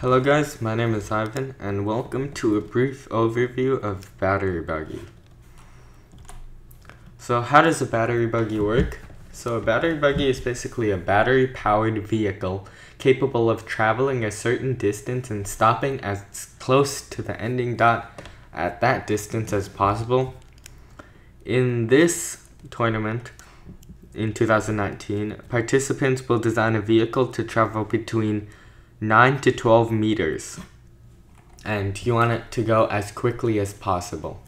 Hello guys, my name is Ivan and welcome to a brief overview of battery buggy. So how does a battery buggy work? So a battery buggy is basically a battery powered vehicle capable of traveling a certain distance and stopping as close to the ending dot at that distance as possible. In this tournament in 2019, participants will design a vehicle to travel between 9 to 12 meters and you want it to go as quickly as possible.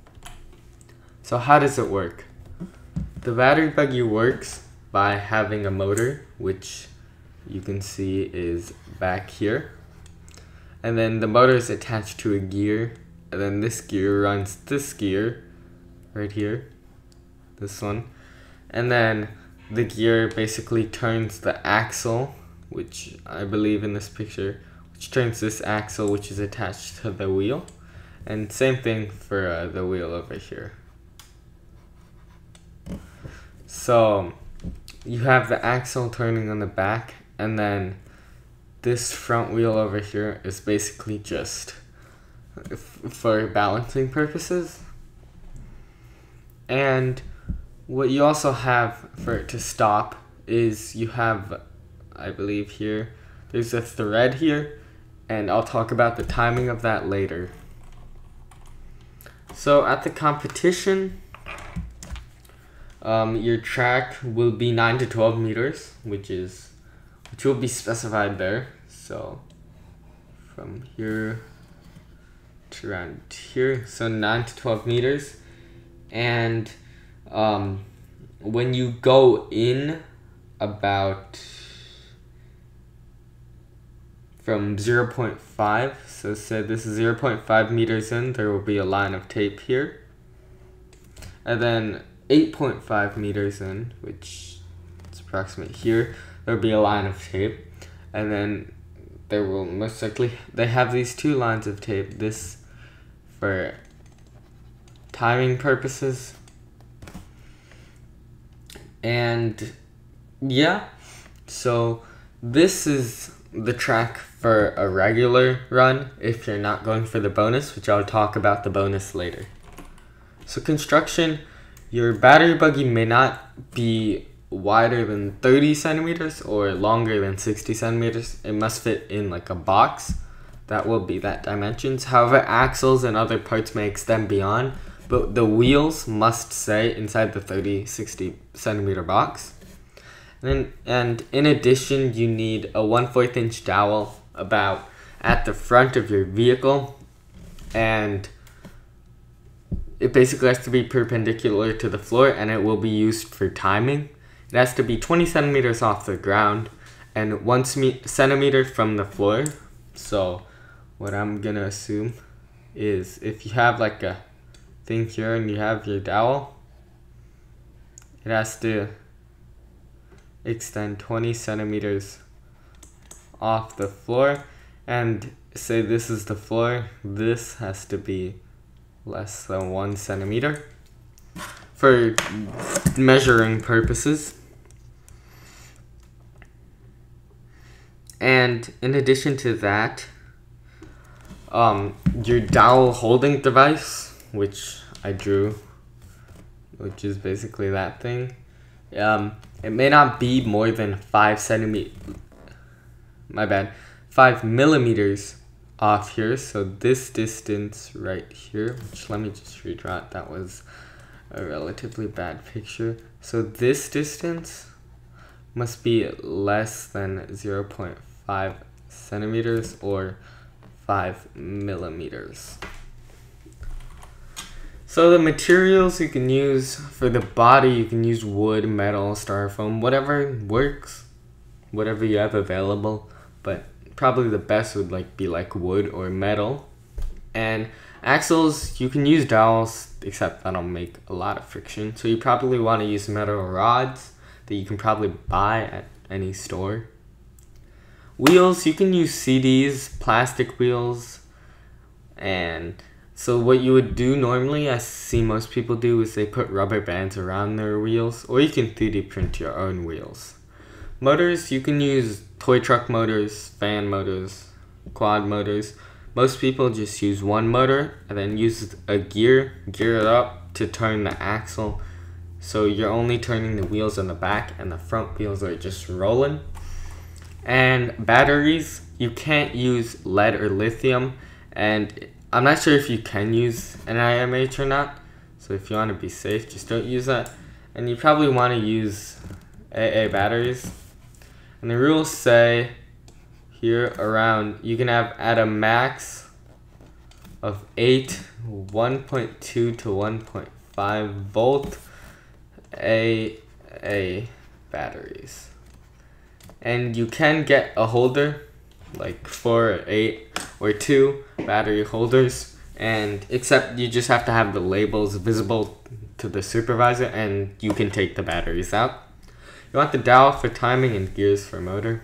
So how does it work? The battery buggy works by having a motor which you can see is back here and then the motor is attached to a gear and then this gear runs this gear right here this one and then the gear basically turns the axle which I believe in this picture, which turns this axle which is attached to the wheel. And same thing for uh, the wheel over here. So you have the axle turning on the back and then this front wheel over here is basically just for balancing purposes. And what you also have for it to stop is you have I believe here. There's a thread here, and I'll talk about the timing of that later. So at the competition, um, your track will be 9 to 12 meters, which is which will be specified there. So from here to around here, so 9 to 12 meters. And um, when you go in about from 0.5. So say this is 0.5 meters in, there will be a line of tape here. And then 8.5 meters in, which is approximate here, there'll be a line of tape. And then there will most likely, they have these two lines of tape, this for timing purposes. And yeah, so this is the track for a regular run if you're not going for the bonus, which I'll talk about the bonus later. So construction, your battery buggy may not be wider than 30 centimeters or longer than 60 centimeters. It must fit in like a box. That will be that dimensions. However, axles and other parts may extend beyond, but the wheels must stay inside the 30, 60 centimeter box. And, and in addition, you need a 1 4th inch dowel about at the front of your vehicle and it basically has to be perpendicular to the floor and it will be used for timing. It has to be 20 centimeters off the ground and one centimeter from the floor. So what I'm gonna assume is if you have like a thing here and you have your dowel, it has to extend 20 centimeters off the floor and say this is the floor, this has to be less than one centimeter for measuring purposes. And in addition to that, um, your dowel holding device, which I drew, which is basically that thing, um, it may not be more than five centimeter my bad, five millimeters off here. So this distance right here, which let me just redraw it. That was a relatively bad picture. So this distance must be less than 0 0.5 centimeters or 5 millimeters. So the materials you can use for the body, you can use wood, metal, styrofoam, whatever works, whatever you have available but probably the best would like be like wood or metal. And axles, you can use dowels, except that'll make a lot of friction. So you probably want to use metal rods that you can probably buy at any store. Wheels, you can use CDs, plastic wheels, and so what you would do normally, I see most people do, is they put rubber bands around their wheels, or you can 3D print your own wheels. Motors, you can use toy truck motors, fan motors, quad motors. Most people just use one motor and then use a gear, gear it up to turn the axle. So you're only turning the wheels on the back and the front wheels are just rolling. And batteries, you can't use lead or lithium. And I'm not sure if you can use an NiMH or not. So if you want to be safe, just don't use that. And you probably want to use AA batteries. And the rules say here around, you can have at a max of 8, 1.2 to 1.5 volt AA batteries. And you can get a holder, like 4 or 8 or 2 battery holders. And except you just have to have the labels visible to the supervisor and you can take the batteries out. You want the dowel for timing and gears for motor.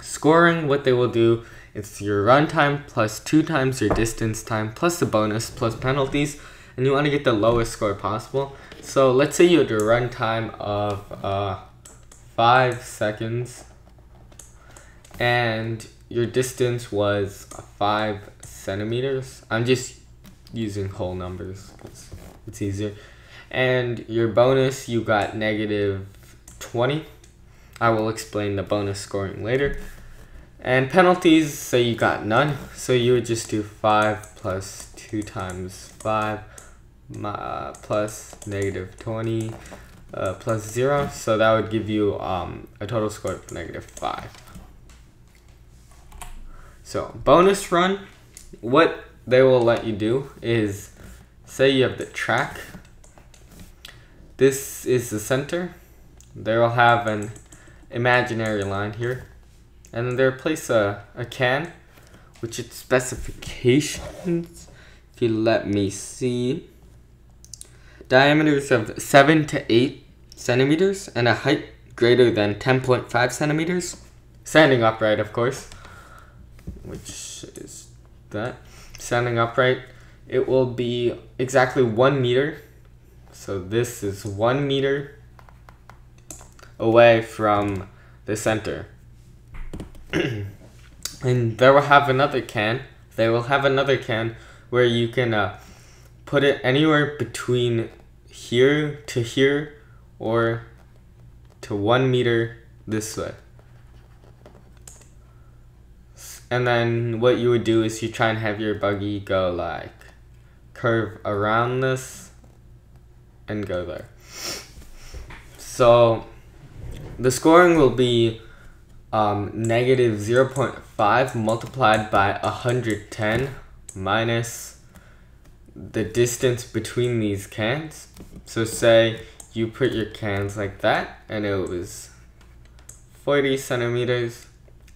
Scoring, what they will do, it's your run time plus two times your distance time plus the bonus plus penalties. And you want to get the lowest score possible. So let's say you had a run time of uh, five seconds and your distance was five centimeters. I'm just using whole numbers because it's easier. And your bonus, you got negative 20. I will explain the bonus scoring later. And penalties, so you got none. So you would just do 5 plus 2 times 5 uh, plus negative 20 uh, plus 0. So that would give you um, a total score of negative 5. So bonus run, what they will let you do is say you have the track. This is the center. They will have an imaginary line here. And then they'll place a, a can, which its specifications, if you let me see, diameters of 7 to 8 centimeters and a height greater than 10.5 centimeters. Standing upright, of course, which is that. Standing upright, it will be exactly 1 meter. So this is 1 meter away from the center. and they will have another can. They will have another can where you can uh, put it anywhere between here to here or to one meter this way. And then what you would do is you try and have your buggy go like curve around this and go there. So the scoring will be um, negative 0.5 multiplied by 110 minus the distance between these cans. So say you put your cans like that and it was 40 centimeters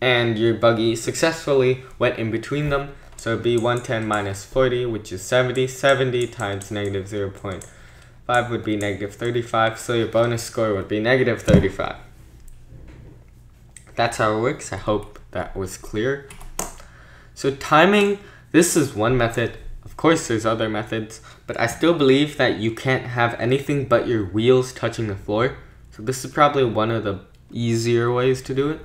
and your buggy successfully went in between them. So it'd be 110 minus 40, which is 70. 70 times negative 0.5 would be negative 35. So your bonus score would be negative 35. That's how it works. I hope that was clear. So timing, this is one method. Of course, there's other methods, but I still believe that you can't have anything but your wheels touching the floor. So this is probably one of the easier ways to do it.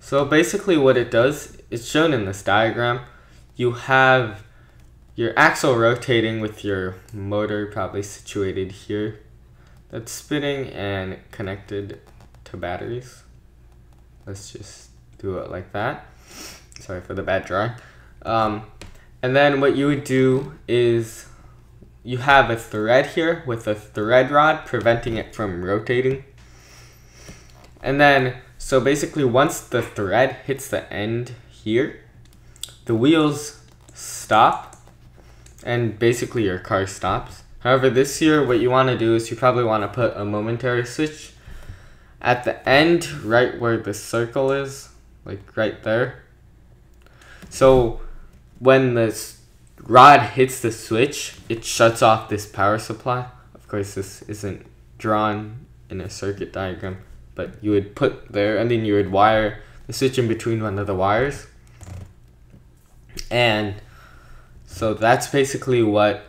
So basically what it does, it's shown in this diagram. You have your axle rotating with your motor probably situated here. That's spinning and connected to batteries. Let's just do it like that. Sorry for the bad drawing. Um, and then what you would do is you have a thread here with a thread rod preventing it from rotating. And then, so basically once the thread hits the end here, the wheels stop and basically your car stops. However, this year what you want to do is you probably want to put a momentary switch at the end, right where the circle is, like right there. So when this rod hits the switch, it shuts off this power supply. Of course, this isn't drawn in a circuit diagram, but you would put there and then you would wire the switch in between one of the wires. And so that's basically what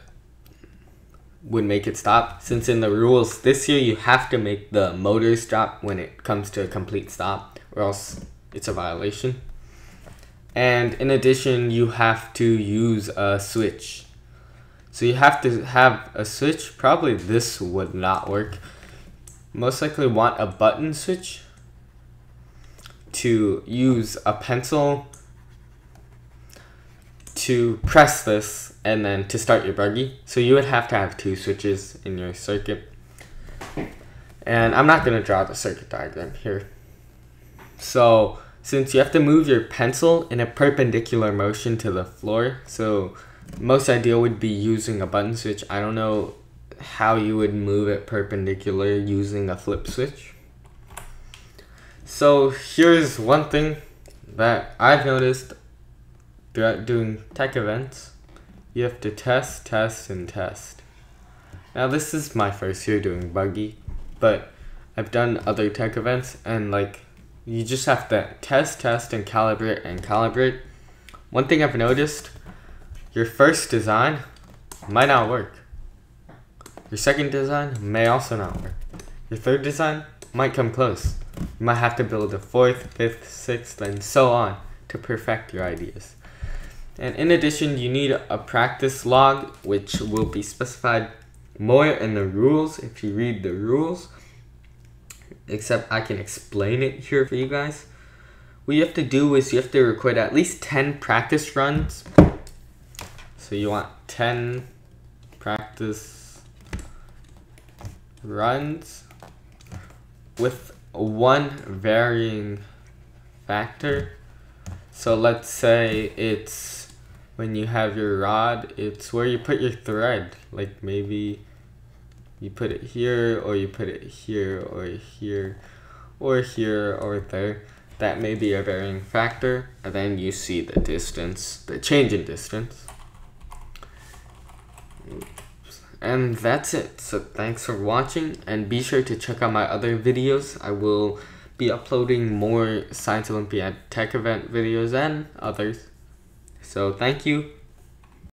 would make it stop. Since in the rules this year you have to make the motor stop when it comes to a complete stop or else it's a violation. And in addition, you have to use a switch. So you have to have a switch. Probably this would not work. Most likely want a button switch to use a pencil to press this and then to start your buggy. So you would have to have two switches in your circuit. And I'm not going to draw the circuit diagram here. So since you have to move your pencil in a perpendicular motion to the floor, so most ideal would be using a button switch. I don't know how you would move it perpendicular using a flip switch. So here's one thing that I've noticed throughout doing tech events. You have to test, test, and test. Now this is my first year doing buggy, but I've done other tech events and like you just have to test, test, and calibrate and calibrate. One thing I've noticed, your first design might not work. Your second design may also not work. Your third design might come close. You might have to build a fourth, fifth, sixth, and so on to perfect your ideas. And in addition, you need a practice log, which will be specified more in the rules if you read the rules except I can explain it here for you guys. What you have to do is you have to record at least 10 practice runs. So you want 10 practice runs with one varying factor. So let's say it's when you have your rod, it's where you put your thread. Like maybe you put it here or you put it here or here or here or there that may be a varying factor and then you see the distance the change in distance and that's it. So thanks for watching and be sure to check out my other videos. I will be uploading more science olympiad tech event videos and others. So thank you